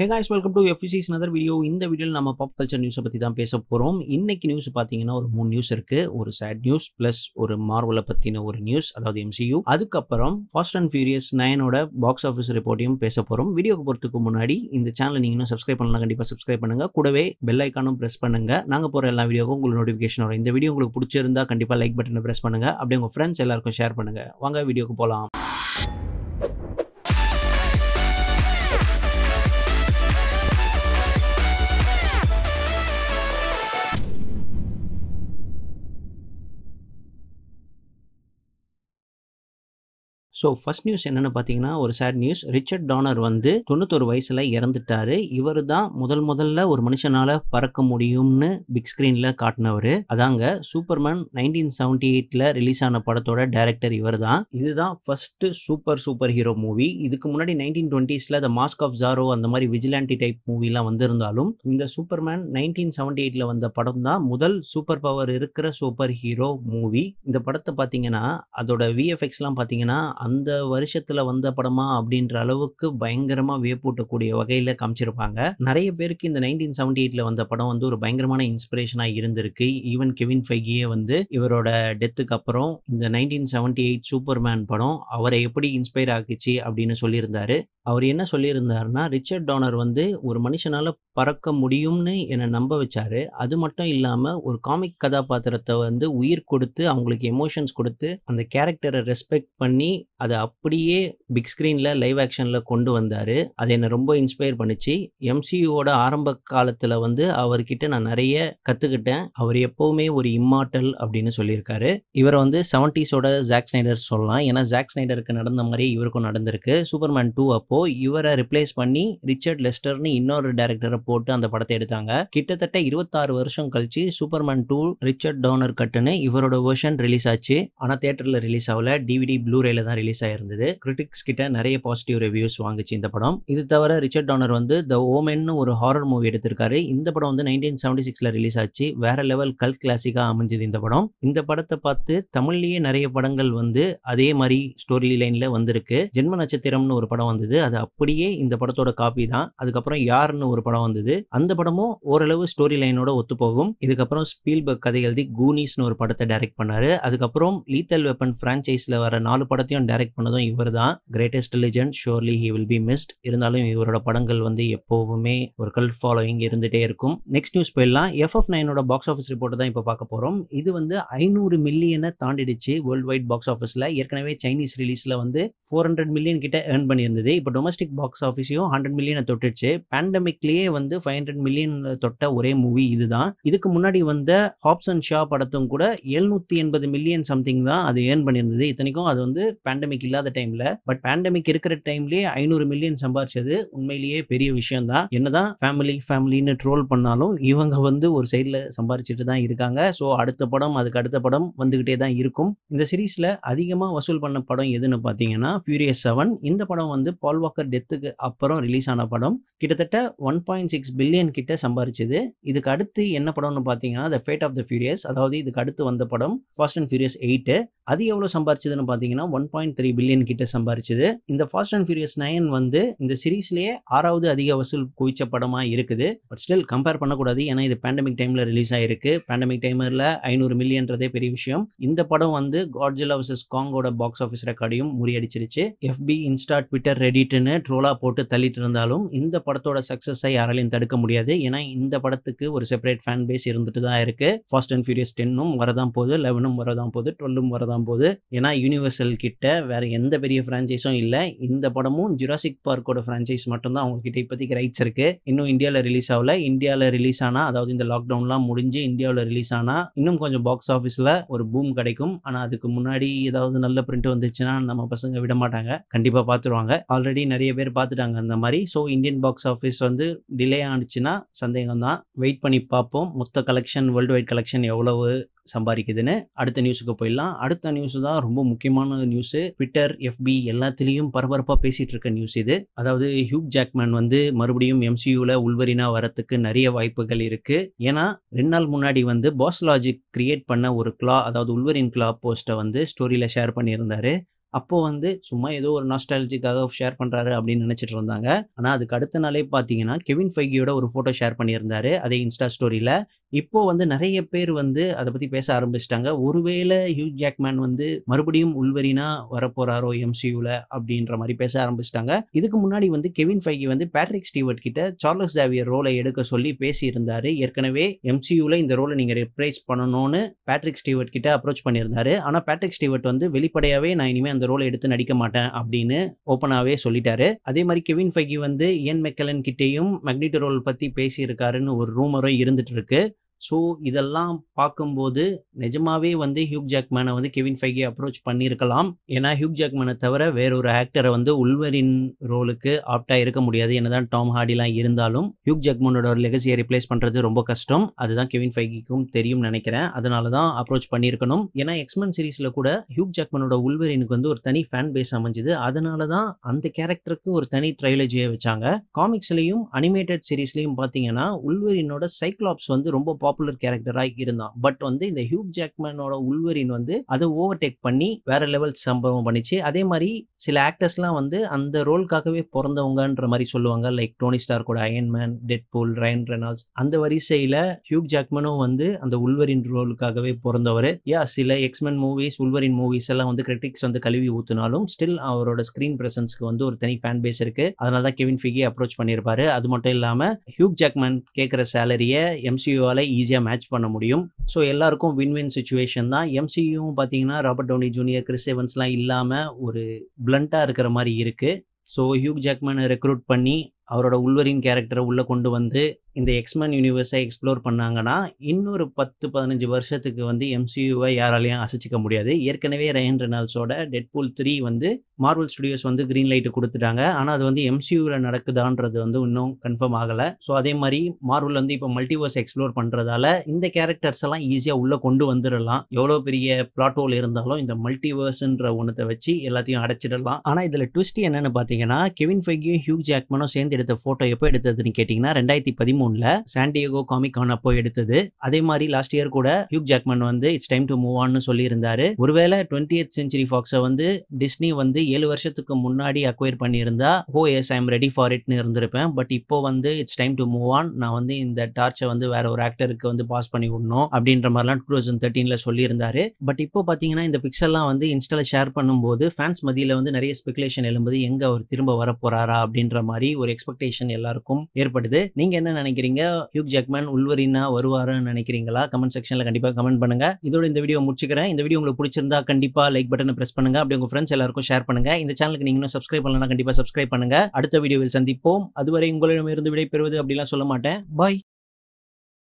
Hey guys welcome to எஃபிசிஸ் another video இந்த வீடியோவில் நம்ம பாப் கல்ச்சர் நியூஸை பற்றி தான் பேச போகிறோம் இன்னைக்கு நியூஸ் பார்த்தீங்கன்னா ஒரு மூணு நியூஸ் இருக்குது ஒரு சேட் நியூஸ் ப்ளஸ் ஒரு மார்வலை பற்றின ஒரு நியூஸ் அதாவது எம்சியூ அதுக்கப்புறம் ஃபாஸ்ட் அண்ட் ஃபியூரியஸ் நயனோட பாக்ஸ் ஆஃபீஸ் ரிப்போர்ட்டையும் பேச போகிறோம் வீடியோக்கு போகிறதுக்கு முன்னாடி இந்த சேனலை நீங்கள் இன்னும் சப்ஸ்கிரைப் பண்ணலாம். கண்டிப்பாக சப்ஸ்கிரைப் பண்ணுங்கள் கூடவே பெல் ஐக்கானும் ப்ரெஸ் பண்ணுங்க. நாங்கள் போகிற எல்லா வீடியோக்கும் உங்களுக்கு நோட்டிஃபிகேஷன் வரும். இந்த வீடியோ உங்களுக்கு பிடிச்சிருந்தா கண்டிப்பாக லைக் பட்டனை ப்ரெஸ் பண்ணுங்க. அப்படியே உங்கள் ஃப்ரெண்ட்ஸ் எல்லாருக்கும் ஷேர் பண்ணுங்கள் வாங்க வீடியோக்கு போகலாம் ஸோ ஃபர்ஸ்ட் நியூஸ் என்னென்னு பார்த்தீங்கன்னா ஒரு சேட் நியூஸ் ரிச்சர்ட் டானர் வந்து தொண்ணூத்தொரு வயசில் இறந்துட்டாரு. இவர் தான் முதல் முதல்ல ஒரு மனுஷனால் பறக்க முடியும்னு பிக் ஸ்க்ரீனில் காட்டினவர். அதாங்க சூப்பர்மேன் நைன்டீன் செவன்டி எயிட்டில் ரிலீஸ் ஆன படத்தோட டைரக்டர் இவர் தான். இதுதான் first super super hero movie இதுக்கு முன்னாடி நைன்டீன் டுவெண்ட்டீஸில் த மாஸ்க் ஆஃப் ஜாரோ அந்த மாதிரி விஜிலாண்டி டைப் மூவிலாம் வந்திருந்தாலும் இந்த சூப்பர்மேன் நைன்டீன் செவன்டி எயிட்டில் வந்த படம் தான் முதல் சூப்பர் பவர் இருக்கிற சூப்பர் ஹீரோ மூவி இந்த படத்தை பார்த்தீங்கன்னா அதோட விஎஃப்எக்ஸ்லாம் பார்த்தீங்கன்னா அந்த வருஷத்துல வந்த படமா அப்படின்ற அளவுக்கு பயங்கரமா வியப்பூட்டக்கூடிய வகையில காமிச்சிருப்பாங்க. நிறைய பேருக்கு இந்த நைன்டீன் செவன்டி எயிட்ல வந்த படம் வந்து ஒரு பயங்கரமான இன்ஸ்பிரேஷனா இருந்திருக்கு. ஈவன் கெவின் ஃபைகியே வந்து இவரோட டெத்துக்கு அப்புறம் இந்த நைன்டீன் செவன்டி எயிட் சூப்பர்மேன் படம் அவரை எப்படி இன்ஸ்பயர் ஆக்குச்சு அப்படின்னு சொல்லியிருந்தாரு. அவர் என்ன சொல்லியிருந்தாருன்னா ரிச்சர்ட் டானர் வந்து ஒரு மனுஷனால பறக்க முடியும்னு என்னை நம்ப வச்சாரு. அது மட்டும் இல்லாம ஒரு காமிக் கதாபாத்திரத்தை வந்து உயிர் கொடுத்து அவங்களுக்கு எமோஷன்ஸ் கொடுத்து அந்த கேரக்டரை ரெஸ்பெக்ட் பண்ணி அதை அப்படியே பிக் ஸ்க்ரீனில் லைவ் ஆக்ஷனில் கொண்டு வந்தார். அது என்னை ரொம்ப இன்ஸ்பயர் பண்ணுச்சு. எம்சியூவோட ஆரம்ப காலத்தில் வந்து அவர்கிட்ட நான் நிறைய கற்றுக்கிட்டேன் அவர் எப்போவுமே ஒரு இம்மார்டல் அப்படின்னு சொல்லியிருக்காரு. இவரை வந்து செவன்டிஸோட ஜாக் ஸ்னைடர் சொல்லலாம். ஏன்னா ஜாக் ஸ்னைடருக்கு நடந்த மாதிரி இவருக்கும் நடந்திருக்கு. சூப்பர்மேன் டூ அப்போ இவரை ரிப்ளேஸ் பண்ணி ரிச்சர்ட் லெஸ்டர்னு இன்னொரு டேரக்டரை போட்டு அந்த படத்தை எடுத்தாங்க. கிட்டத்தட்ட இருபத்தாறு வருஷம் கழிச்சு சூப்பர்மேன் டூ ரிச்சர்ட் டோனர் கட்டுன்னு இவரோட வெர்ஷன் ரிலீஸ் ஆச்சு. ஆனால் தேட்டரில் ரிலீஸ் ஆகல. டிவிடி ப்ளூரேல தான் ரிலீஸ் ஆயிருந்தது. கிரிட்டிக்ஸ் கிட்ட நிறைய பாசிட்டிவ் ரிவ்யூஸ் வாங்குச்சு இந்த படம். இது தவிர ரிச்சர்ட் டானர் வந்து த ஓமென்னு ஒரு ஹாரர் மூவி எடுத்திருக்காரு. இந்த படம் வந்து நைன்டீன் செவன்டி சிக்ஸ்ல ரிலீஸ் ஆச்சு. வேற லெவல் கல் கிளாசிக்கா அமைஞ்சது இந்த படம். இந்த படத்தை பார்த்து தமிழ்லயே நிறைய படங்கள் வந்து அதே மாதிரி ஸ்டோரி லைன்ல வந்திருக்கு. ஜென்ம நட்சத்திரம்னு ஒரு படம் வந்தது. அது அப்படியே இந்த படத்தோட காப்பி தான். அதுக்கப்புறம் யாருன்னு ஒரு படம் வந்தது. அந்த படமும் ஓரளவு ஸ்டோரி லைனோட ஒத்து போகும் இதுக்கப்புறம் ஸ்பீல்பர்க் கதை எழுதி கூனிஸ்னு ஒரு படத்தை டைரக்ட் பண்ணாரு. அதுக்கப்புறம் லீத்தல் வெப்பன் பிரான்ச்சைஸ்ல வர நாலு படத்தையும் டைரக்ட் பண்ணதும் இவர் தான் greatest legend surely he will be missed இருந்தாலும் இவரோட படங்கள் வந்து எப்போவுமே ஒரு கல்ட் ஃபாலோயிங் இருந்துட்டே இருக்கும். நெக்ஸ்ட் நியூஸ் போயிடலாம். எஃப்எஃப் நைனோட பாக்ஸ் ஆஃபீஸ் ரிப்போர்ட் தான் இப்போ பார்க்க போகிறோம் இது வந்து ஐநூறு மில்லியனை தாண்டிடுச்சு வேர்ல்டு வைட் பாக்ஸ் ஆஃபீஸில் ஏற்கனவே சைனீஸ் ரிலீஸில் வந்து ஃபோர் ஹண்ட்ரட் மில்லியன் கிட்ட ஏர்ன் பண்ணியிருந்தது. இப்போ டொமஸ்டிக் பாக்ஸ் ஆஃபீஸையும் ஹண்ட்ரட் மில்லியனை தொட்டுச்சு பேண்டமிக்லேயே வந்து ஃபைவ் ஹண்ட்ரட் மில்லியன் தொட்ட ஒரே மூவி இதுதான். இதுக்கு முன்னாடி வந்த ஹாப்ஸ் அண்ட் ஷா படத்தும் கூட எழுநூத்தி எண்பது மில்லியன் சம்திங் தான் அது ஏர்ன் பண்ணியிருந்தது. இத்தனைக்கும் அது வந்து பேண்டமிக் இல்லாத டைம்ல பட் பேண்டமிக் இருக்கிற டைம்லயே ஐநூறு மில்லியன் சம்பாரிச்சது உண்மையிலேயே பெரிய விஷயம் தான் என்னதான் ஃபேமிலி ஃபேமிலின்னு ட்ரோல் பண்ணாலும் இவங்க வந்து ஒரு சைடில் சம்பாரிச்சிட்டு தான் இருக்காங்க. ஸோ அடுத்த படம் அதுக்கு அடுத்த படம் வந்துகிட்டே தான் இருக்கும். இந்த சீரீஸில் அதிகமாக வசூல் பண்ண படம் எதுன்னு பார்த்தீங்கன்னா ஃபியூரியஸ் செவன் இந்த படம் வந்து பால் வாக்கர் டெத்துக்கு அப்புறம் ரிலீஸ் ஆன படம். கிட்டத்தட்ட ஒன் பாயிண்ட் சிக்ஸ் பில்லியன் கிட்ட சம்பாரிச்சது. இதுக்கு அடுத்து என்ன படம்னு பார்த்தீங்கன்னா the Fate of the Furious அதாவது இதுக்கு அடுத்து வந்த படம் ஃபாஸ்ட் அண்ட் ஃபியூரியஸ் எயிட்டு அது எவ்வளோ சம்பாரிச்சதுன்னு பார்த்தீங்கன்னா ஒன் பாயிண்ட் த்ரீ பில்லியன் கிட்ட சம்பாரிச்சது. இந்த ஃபாஸ்ட் அண்ட் ஃபியூரியஸ் நயன் வந்து இந்த சீரீஸ்லேயே ஆறாவது அதிக வசூல் குவிச்ச படமாக இருக்குது. பட் ஸ்டில் கம்பேர் பண்ணக்கூடாது ஏன்னா இது பேண்டமிக் டைமில் ரிலீஸ் ஆயிருக்கு. பேண்டமிக் டைமில் ஐநூறு மில்லியன்றதே பெரிய விஷயம். இந்த படம் வந்து காட்ஜிலா வர்சஸ் காங்கோட பாக்ஸ் ஆஃபீஸ் ரெக்கார்டையும் முறியடிச்சிருச்சு. எஃபி இன்ஸ்டா ட்விட்டர் ரெடிட்னு ட்ரோலா போட்டு தள்ளிட்டு இருந்தாலும் இந்த படத்தோட சக்ஸஸை யாராலையும் தடுக்க முடியாது. ஏன்னா இந்த படத்துக்கு ஒரு செப்பரேட் ஃபேன் பேஸ் இருந்துட்டு தான் இருக்கு. ஃபாஸ்ட் அண்ட் ஃபியூரியஸ் டென்னும் வரதான் போகுது லெவனும் வரதான் போகுது டுவெல்லும் வரதான் போகுது. ஏன்னா யூனிவர்சல் கிட்ட வேறு எந்த பெரிய ஃப்ரான்ச்சைஸும் இல்லை. இந்த படமும் ஜுராசிக் பார்க்கோட ஃப்ரான்ச்சைஸ் மட்டும்தான் அவங்கக்கிட்ட இப்போதைக்கு ரைட்ஸ் இருக்குது இன்னும் இந்தியாவில் ரிலீஸ் ஆகல. இந்தியாவில் ரிலீஸ் ஆனால் அதாவது இந்த லாக்டவுன்லாம் முடிஞ்சு இந்தியாவில் ரிலீஸ் ஆனால் இன்னும் கொஞ்சம் பாக்ஸ் ஆஃபீஸில் ஒரு பூம் கிடைக்கும். ஆனால் அதுக்கு முன்னாடி ஏதாவது நல்ல பிரிண்ட் வந்துச்சுன்னா நம்ம பசங்க விட மாட்டாங்க. கண்டிப்பாக பார்த்துருவாங்க ஆல்ரெடி நிறைய பேர் பார்த்துட்டாங்க அந்த மாதிரி. ஸோ இந்தியன் பாக்ஸ் ஆஃபீஸ் வந்து டிலே ஆனிச்சுன்னா சந்தேகம் தான் வெயிட் பண்ணி பார்ப்போம். மொத்த கலெக்ஷன் வேர்ல்டு வைட் கலெக்ஷன் எவ்வளவு சம்பாதிக்குதுன்னு அடுத்த நியூஸுக்கு போயிடலாம். அடுத்த நியூஸ் தான் ரொம்ப முக்கியமான நியூஸ் ட்விட்டர் எஃபி எல்லாத்துலேயும் பரபரப்பாக பேசிட்டு இருக்க நியூஸ் இது. அதாவது ஹியூக் ஜாக்மேன் வந்து மறுபடியும் எம்சியூவில் உள்வரினா வரத்துக்கு நிறைய வாய்ப்புகள் இருக்கு. ஏன்னா ரெண்டு நாள் முன்னாடி வந்து பாஸ் லாஜிக் கிரியேட் பண்ண ஒரு கிளா அதாவது உள்வரின் கிளா போஸ்ட்டை வந்து ஸ்டோரியில் ஷேர் பண்ணியிருந்தாரு. அப்போ வந்து சும்மா ஏதோ ஒரு நாஸ்டாலஜிக்காக ஷேர் பண்ணுறாரு அப்படின்னு நினச்சிட்டு இருந்தாங்க. ஆனால் அதுக்கு அடுத்த நாளே பார்த்தீங்கன்னா, கெவின் ஃபைகியோட ஒரு ஃபோட்டோ ஷேர் பண்ணியிருந்தாரு. அதே இன்ஸ்டா ஸ்டோரியில் இப்போ வந்து நிறைய பேர் வந்து அதை பற்றி பேச ஆரம்பிச்சிட்டாங்க ஒருவேளை ஹியூ ஜாக்மேன் வந்து மறுபடியும் உள்வரினா வரப்போறாரோ எம்சியூவில் அப்படின்ற மாதிரி பேச ஆரம்பிச்சிட்டாங்க இதுக்கு முன்னாடி வந்து கெவின் ஃபைகி வந்து பேட்ரிக் ஸ்டீவர்ட் கிட்ட சார்லஸ் ஜாவியர் ரோலை எடுக்க சொல்லி பேசியிருந்தாரு. ஏற்கனவே எம்சியூவில் இந்த ரோலை நீங்கள் ரிப்ரேஸ் பண்ணணும்னு பேட்ரிக் ஸ்டீவர்ட் கிட்ட அப்ரோச் பண்ணியிருந்தாரு. ஆனால் பேட்ரிக் ஸ்டீவர்ட் வந்து வெளிப்படையாகவே நான் இனிமேல் அந்த ரோலை எடுத்து நடிக்க மாட்டேன் அப்படின்னு ஓப்பனாகவே சொல்லிட்டாரு. அதே மாதிரி கெவின் ஃபைகி வந்து இயன் மெக்கலன் கிட்டயும் மேக்னீட்டோ ரோல் பத்தி பேசியிருக்காருன்னு ஒரு ரூமரும் இருந்துட்டு இருக்கு. ஸோ இதெல்லாம் பார்க்கும்போது நிஜமாவே வந்து ஹியூக் ஜாக்மேனை வந்து கெவின் ஃபைகே அப்ரோச் பண்ணியிருக்கலாம். ஏன்னா ஹியூக் ஜாக்மேனை தவிர வேறொரு ஒரு வந்து உள்வரின் ரோலுக்கு ஆப்டா இருக்க முடியாது. என்னதான் டாம் ஹார்டிலாம் இருந்தாலும் ஹியூக் ஜாக்மேனோட லெகசியை ரிப்ளேஸ் பண்ணுறது ரொம்ப கஷ்டம். அதுதான் கெவின் ஃபைகிக்கும் தெரியும்னு நினைக்கிறேன் அதனால தான் அப்ரோச் பண்ணியிருக்கணும். ஏன்னா எக்ஸ்மென் சீரீஸில் கூட ஹியூக் ஜாக்மேனோட உள்வரினுக்கு வந்து ஒரு தனி ஃபேன் பேஸ் அமைஞ்சது. அதனால தான் அந்த கேரக்டருக்கு ஒரு தனி ட்ரைலஜியை வச்சாங்க. காமிக்ஸ்லையும் அனிமேட்டட் சீரீஸ்லையும் பார்த்தீங்கன்னா, உள்வரினோட சைக்ளாப்ஸ் வந்து ரொம்ப பாப்புலர் கேரக்டரா இருந்தான். பட் வந்து இந்த ஹியூக் ஜாக்மேனோட உல்வரின் வந்து அதை ஓவர்டேக் பண்ணி வேற லெவல் சம்பவம் பண்ணிச்சு. அதே மாதிரி சில ஆக்டர்ஸ்லாம் வந்து அந்த ரோலுக்காகவே பிறந்தவங்கன்ற மாதிரி சொல்லுவாங்க. Like Tony ஸ்டார்க்கோட Iron Man, Deadpool, Ryan Reynolds அந்த வரிசையில ஹியூக் ஜாக்மனும் வந்து அந்த உள்வரின் ரோலுக்காகவே பிறந்தவர் யா சில எக்ஸ்மென் மூவிஸ், உள்வரின் மூவிஸ் எல்லாம் வந்து கிரிட்டிக்ஸ் வந்து கழுவி ஊத்துனாலும் ஸ்டில் அவரோட ஸ்கிரீன் பிரசன்ஸ்க்கு வந்து ஒரு தனி ஃபேன் பேஸ் இருக்கு. அதனால தான் கெவின் ஃபிகி அப்ரோச் பண்ணியிருப்பாரு. அது மட்டும் இல்லாம ஹியூக் ஜாக்மேன் கேட்கிற சேலரியை எம்சியூவால ஈஸியாக மேட்ச் பண்ண முடியும். ஸோ எல்லாருக்கும் வின் வின் சுச்சுவேஷன் தான். எம்சியும் பார்த்தீங்கன்னா, ராபர்ட் டோனி ஜூனியர், கிறிஸ் எவன்ஸ்லாம் இல்லாமல் ஒரு பிளண்ட்டாக இருக்கிற மாதிரி இருக்குது ஸோ ஹியூக் ஜாக்மேனை ரெக்ரூட் பண்ணி அவரோட உள்வரின் கேரக்டரை உள்ளே கொண்டு வந்து இந்த எக்ஸ்மேன் யூனிவர்ஸை எக்ஸ்ப்ளோர் பண்ணாங்கன்னா, இன்னொரு 10, 15 வருஷத்துக்கு வந்து எம்சியூவை யாராலையும் அசைச்சிக்க முடியாது. ஏற்கனவே ரயன் ரெனால்ஸோட டெட்பூல் த்ரீ வந்து மார்வல் ஸ்டுடியோஸ் வந்து கிரீன் லைட்டு கொடுத்துட்டாங்க ஆனால் அது வந்து எம்சியூவில் நடக்குதான்றது வந்து இன்னும் கன்ஃபார்ம் ஆகலை ஸோ அதே மாதிரி மார்வல் வந்து இப்போ மல்டிவர்ஸ் எக்ஸ்ப்ளோர் பண்ணுறதால இந்த கேரக்டர்ஸ் எல்லாம் ஈஸியாக உள்ளே கொண்டு வந்துடலாம் எவ்வளோ பெரிய பிளாட்டோல் இருந்தாலும் இந்த மல்டிவர்ஸ்ன்ற ஒன்றத்தை வச்சு எல்லாத்தையும் அடைச்சிடலாம். ஆனால் இதில் ட்விஸ்ட் என்னென்னு பார்த்தீங்கன்னா, கெவின் ஃபைகியும், ஹியூக் ஜாக்மனும் சேர்ந்து எடுத்த ஃபோட்டோ எப்போ எடுத்ததுன்னு கேட்டீங்கன்னா, 2013ல சான் சாண்டியகோ காமிக் கான் அப்போ எடுத்தது. அதே மாதிரி லாஸ்ட் இயர் கூட ஹியூக் ஜாக்மேன் வந்து இட்ஸ் டைம் டு மூவ் ஆன்னு சொல்லியிருந்தாரு. ஒருவேள 20த் செஞ்சுரி ஃபாக்ஸ வந்து டிஸ்னி வந்து ஏழு வருஷத்துக்கு முன்னாடி அக்வயர் பண்ணியிருந்தா, ஓ yes I am ready for இட்னு இருந்திருப்பேன். பட் இப்போ வந்து it's time to move on. நான் வந்து இந்த டார்ச்சை வந்து வேற ஒரு ஆக்டருக்கு வந்து பாஸ் பண்ணி விடணும் அப்படின்ற மாதிரிலாம் டூ தௌசண்ட் தேர்ட்டீன்ல சொல்லியிருந்தாரு. பட் இப்போ பார்த்தீங்கன்னா, இந்த பிக்சர்லாம் வந்து இன்ஸ்டால ஷேர் பண்ணும்போது ஃபேன்ஸ் மத்தியில வந்து நிறைய ஸ்பெகுலேஷன் எழும்புது. எங்க அவர் திரும்ப வரப்போறாரா அப்படின்ற மாதிரி ஒரு எக்ஸ்பெக்டேஷன் எல்லாருக்கும் ஏற்படுது. நீங்க என்ன நினைக்கிறீங்க ஹியூக் ஜெக்மேன் உள்வரினா வருவாருன்னு நினைக்கிறீங்களா கமெண்ட் செக்ஷன்ல கண்டிப்பா கமெண்ட் பண்ணுங்க. இதோட இந்த வீடியோ முடிச்சுக்கிறேன். இந்த வீடியோ உங்களுக்கு பிடிச்சிருந்தா கண்டிப்பா லைக் பட்டனை பிரஸ் பண்ணுங்க. அப்படி உங்க ஃப்ரெண்ட்ஸ் எல்லாருக்கும் ஷேர் பண்ணுங்க. இந்த சேனலுக்கு நீங்க இன்னும் சப்ஸ்கிரைப் பண்ணலாம் கண்டிப்பா சப்ஸ்கிரைப் பண்ணுங்க. அடுத்த வீடியோவில் சந்திப்போம். அதுவரை உங்களிடமிருந்து விடைபெறுவது அப்படிலாம் சொல்ல மாட்டேன். பாய்.